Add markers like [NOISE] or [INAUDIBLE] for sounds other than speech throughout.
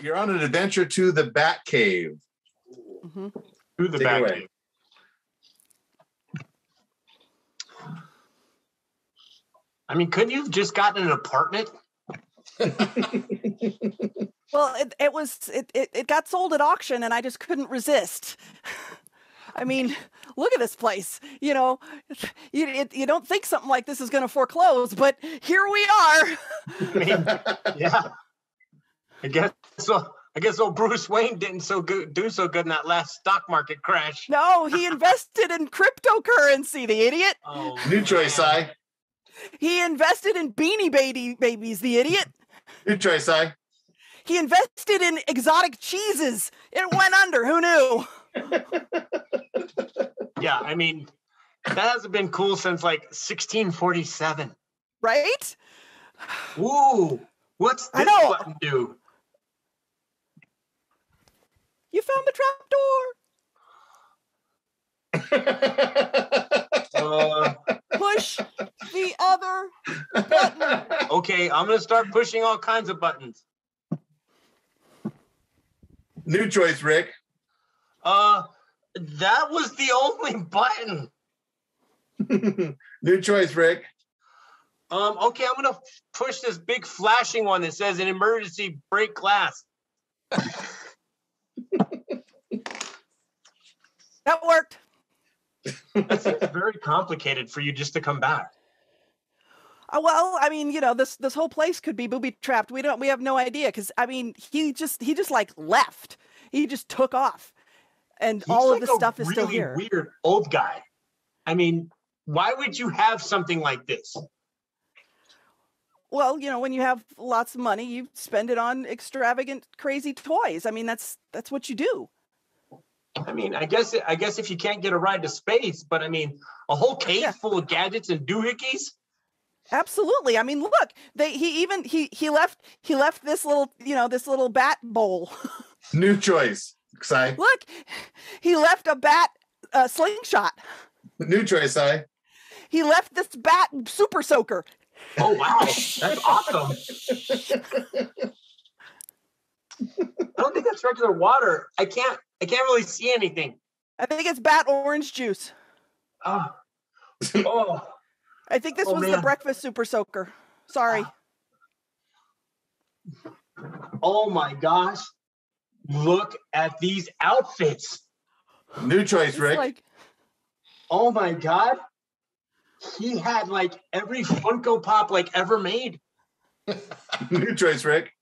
you're on an adventure to the Bat Cave. Mhm. To the Take it back. I mean, couldn't you have just gotten an apartment? [LAUGHS] Well, it, it was it, it it got sold at auction, and I just couldn't resist. I mean, look at this place. You know, you it, you don't think something like this is going to foreclose, but here we are. [LAUGHS] I mean, yeah. I guess so. I guess old Bruce Wayne didn't so good do so good in that last stock market crash. No, he invested in cryptocurrency. The idiot. Oh, New choice. I. He invested in beanie baby babies. The idiot. New choice, I. He invested in exotic cheeses. It went under. Who knew? [LAUGHS] Yeah, I mean, that hasn't been cool since like 1647. Right? Ooh, what's I this know. button do? You found the trap door. Uh, Push the other button. okay, I'm gonna start pushing all kinds of buttons. New choice, Rick. Uh, that was the only button. [LAUGHS] New choice, Rick. Um, okay, I'm gonna push this big flashing one that says an emergency break glass. [LAUGHS] That worked. That seems very complicated for you just to come back. Uh, well, I mean, you know, this this whole place could be booby trapped. We don't. We have no idea because I mean, he just he just like left. He just took off, and He's all like of the stuff is still here. Weird old guy. I mean, why would you have something like this? Well, you know, when you have lots of money, you spend it on extravagant, crazy toys. I mean, that's that's what you do. I mean, I guess I guess if you can't get a ride to space, but I mean, a whole cave Yeah. full of gadgets and doohickeys. Absolutely. I mean, look, they he even he he left he left this little you know this little bat bowl. [LAUGHS] New choice, Si. look, he left a bat uh, slingshot. New choice, I. He left this bat super soaker. Oh wow, that's [LAUGHS] awesome. [LAUGHS] I don't think that's regular water. I can't I can't really see anything. I think it's bat orange juice. Oh, oh. I think this Oh, was the breakfast super soaker. Sorry. oh my gosh. Look at these outfits. New choice, It's Rick. like Oh my god. He had like every Funko Pop like ever made. [LAUGHS] New choice, Rick.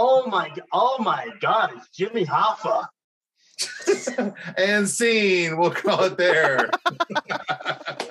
Oh my oh my god, it's Jimmy Hoffa. [LAUGHS] and scene. We'll call it there. [LAUGHS]